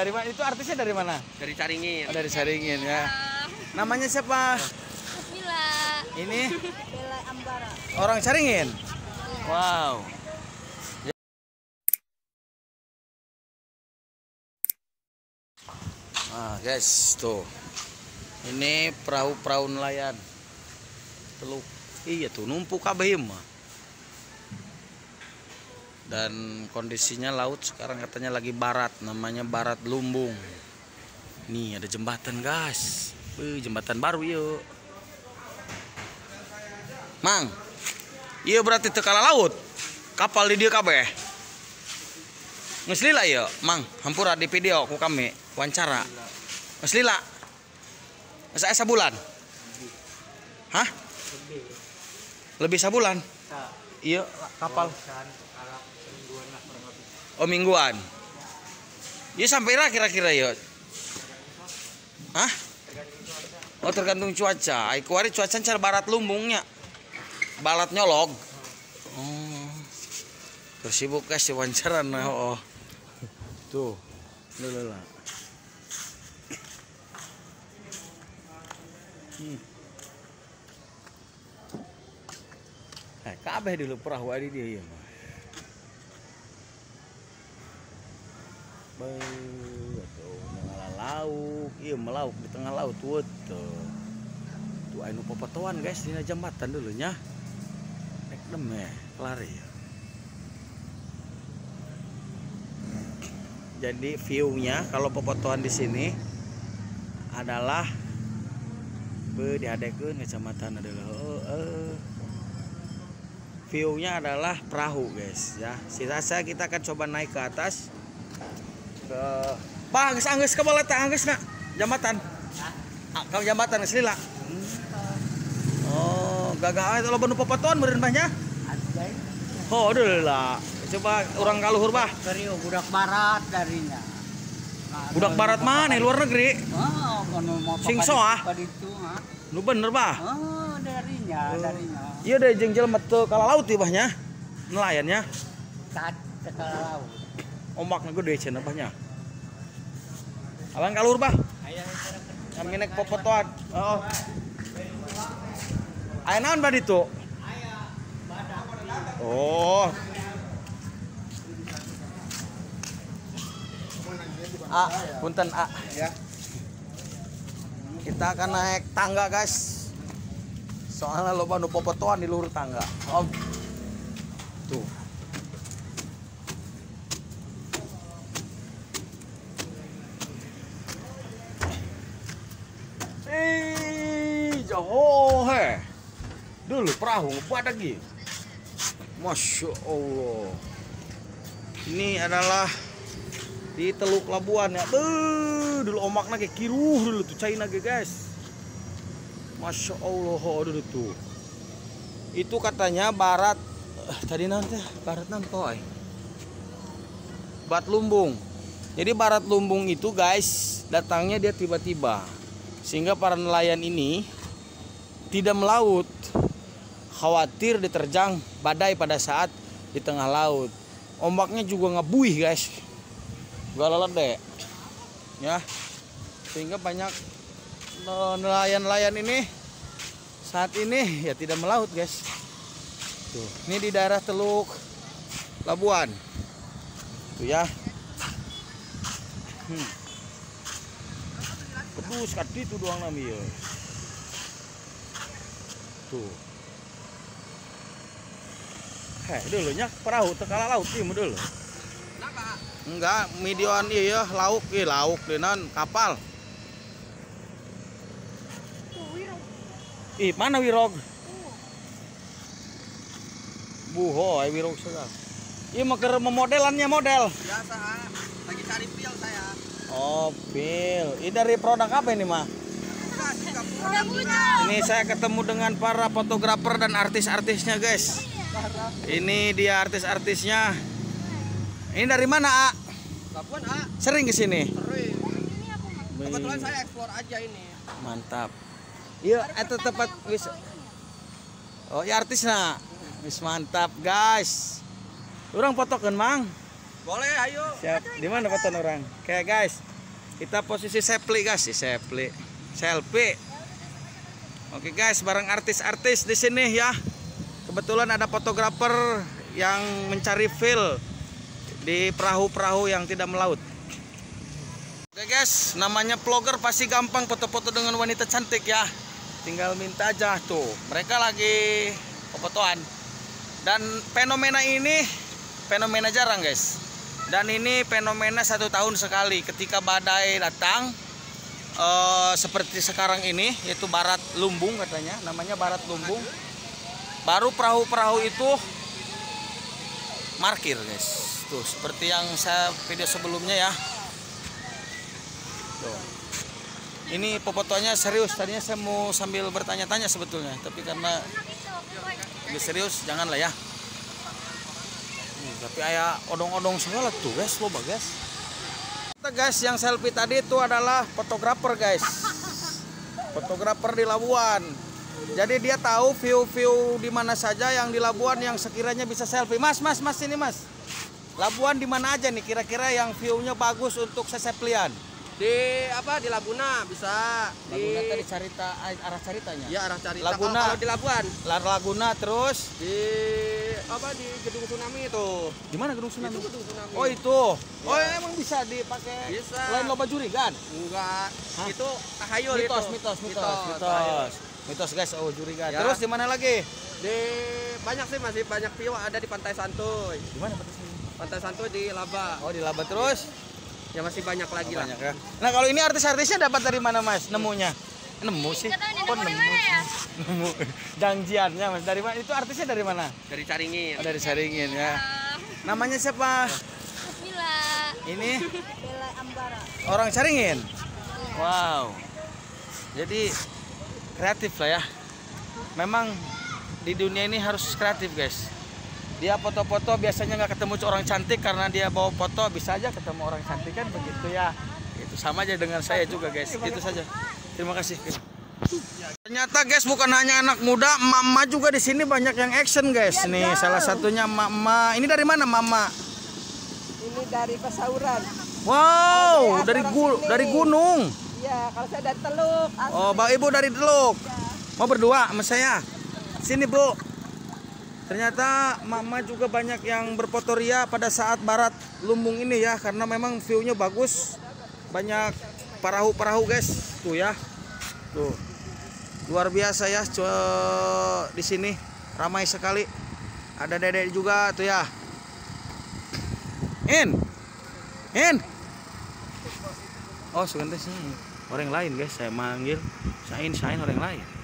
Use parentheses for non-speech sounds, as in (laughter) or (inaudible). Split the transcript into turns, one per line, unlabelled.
dari mana? Itu artisnya dari mana?
Dari Caringin.
Oh, dari Saringin ya. Namanya siapa?
Mila.
Ini
Bella Ambara.
orang Saringin. Wow. Ah, guys, tuh. Ini perahu-perahu nelayan. Teluk. Iya tuh, numpuk kabeh mah. Dan kondisinya laut sekarang katanya lagi barat, namanya Barat Lumbung. Nih ada jembatan, guys. Wih, jembatan baru yuk. Mang. Iya berarti tekala laut. Kapal di dia kabeh. Geus lila ieu, Mang. Hampura di video ku kami wawancara. Geus lila. Geus aya sabulan. Hah? Lebih sabulan? Iya, kapal. Oh, mingguan. Iya sampai ra kira-kira ya. Hah? Oh tergantung cuaca. Ai kuari cuaca cara barat lumbungnya. Balat nyolog. Oh. Terus sibuk si wawancara nah oh. Tuh. Dulu lah. Hmm. Eh, kabeh dulu perahu adi dia ya. Lauk, iya melauk di tengah laut tuh. Tuh anu popotoan guys di jembatan dulu nya. Nek dem ya, kelar ya. Jadi view-nya kalau popotoan di sini adalah be diadekeun kecamatan adalah oh, view-nya adalah perahu guys ya. Sisa saya kita akan coba naik ke atas ke Bah, geus anggeus ke bala teh anggeus na jambatan. Ah, ka jambatan geus lila. Oh, gagah itu lo nu popoton meureun banyak. Oh, udah lah. Coba orang kaluhur bah.
Kerio budak barat darinya.
Budak barat mana? Luar negeri.
Oh, kono mau
Sing?
Pada itu, ha?
Nu bener bah.
Oh, darinya, darinya.
Iya deh jeung jelema teu kala laut ieu bahnya. Nelayannya.
Kat tekal laut.
Ombakna gede cenah bahnya. Abang kaluhur bah. Kami naik popotoan. Oh. Aya naon bah ditu? Oh. A, punten A.
Ya.
Kita akan naik tangga, guys. Soalnya loba nu popotoan di luhur tangga. Om. Tuh. Eh, jauh he. Dulu perahu ngebuat lagi. Masya Allah. Ini adalah di Teluk Labuan ya. Beuh, dulu omaknya kayak kiruh dulu tuh China guys. Masya Allah oh, dulu tuh. Itu katanya barat eh, tadi nanti barat nanti Barat Lumbung. Jadi barat Lumbung itu guys datangnya dia tiba-tiba sehingga para nelayan ini tidak melaut. Khawatir diterjang badai pada saat di tengah laut. Ombaknya juga ngebuih guys. Galalede ya. Sehingga banyak nelayan-nelayan ini saat ini ya tidak melaut guys. Tuh. Ini di daerah Teluk Labuan. Tuh ya. Hmm. pedus kati itu doang nami ya tuh heh dulu nya perahu tekala laut ieu dulu Enggak, medion iya lauk iya lauk denan kapal. Ih, mana wirog? Buho, ay wirog sudah. Iya keur memodelannya model.
Biasa, lagi cari pil saya.
Oh, pil. Ini dari produk apa ini, mah?
Bukan, juga
Udah bujang.
Ini saya ketemu dengan para fotografer dan artis-artisnya, guys. Ini dia artis-artisnya. Ini dari mana, A?
Labuan.
Sering ke sini?
Sering. Kebetulan saya ekspor aja ini.
Mantap. Iya, itu tempat wis. Oh, ya artis nah. Wis mantap, guys. Orang fotokeun, Mang.
Boleh, ayo.
Siap. Di mana foto orang? Kayak guys. Kita posisi sepli guys, sepli. Selfie. Oke guys, bareng artis-artis di sini ya. Kebetulan ada fotografer yang mencari feel di perahu-perahu yang tidak melaut. Oke guys, namanya vlogger pasti gampang foto-foto dengan wanita cantik ya. Tinggal minta aja tuh. Mereka lagi fotoan. Dan fenomena ini fenomena jarang guys. Dan ini fenomena satu tahun sekali ketika badai datang eh, seperti sekarang ini yaitu Barat Lumbung katanya, namanya Barat Lumbung. Baru perahu-perahu itu markir guys. Tuh seperti yang saya video sebelumnya ya. Tuh. Ini fotonya serius. Tadinya saya mau sambil bertanya-tanya sebetulnya, tapi karena lebih serius janganlah ya. Tapi ayah odong-odong segala tuh guys, loba guys. Guys yang selfie tadi itu adalah fotografer guys. Fotografer di Labuan. Jadi dia tahu view-view di mana saja yang di Labuan yang sekiranya bisa selfie. Mas, mas, mas ini mas. Labuan di mana aja nih kira-kira yang view-nya bagus untuk seseplian?
Di apa? Di Laguna bisa. Di
Laguna tadi cerita arah ceritanya.
Ya arah cari
Laguna.
Kalau di Labuan
Lar Laguna terus
di apa di gedung tsunami itu.
di mana gedung tsunami?
Itu gedung tsunami.
Oh itu. Oh
Ya.
emang bisa dipakai
Bisa.
lain loba juri kan?
Enggak.
Hah?
Itu tahayul
mitos,
itu.
mitos, mitos,
tahayul.
mitos. Mitos guys, oh juri kan.
Ya.
Terus di mana lagi?
Di banyak sih masih banyak view ada di Pantai Santuy.
Di mana batasnya?
Pantai Santuy di Laba.
Oh di Laba terus.
Ya masih banyak lagi lah.
Banyak ya. Nah kalau ini artis-artisnya dapat dari mana mas? Nemunya? Nemu sih. Kok
nemu di mana ya? (laughs)
Nemu. Janjiannya mas dari mana? Itu artisnya dari mana?
Dari Caringin.
Oh, dari Saringin ya.
Eh,
Namanya siapa?
Mila.
Ini
Bella Ambara.
orang Caringin. Wow. Jadi kreatif lah ya. Memang di dunia ini harus kreatif guys. Dia foto-foto biasanya nggak ketemu orang cantik karena dia bawa foto bisa aja ketemu orang cantik kan begitu ya. Itu sama aja dengan saya juga guys. Itu saja. Terima kasih. Ternyata guys bukan hanya anak muda, mama juga di sini banyak yang action guys. Nih salah satunya mama. Ini dari mana mama?
Ini dari Pesauran.
Wow, dari gu dari gunung.
Iya, kalau saya dari Teluk. asli.
Oh, Bang Ibu dari Teluk. Mau berdua sama saya. Sini, Bu. Ternyata Mama juga banyak yang berfoto ria pada saat barat lumbung ini ya karena memang view-nya bagus. Banyak perahu-perahu, guys. Tuh ya. Tuh. Luar biasa ya di sini. Ramai sekali. Ada dedek juga tuh ya. In. In. Oh, sebentar sih. Orang lain guys, saya manggil. Sain, sain orang lain.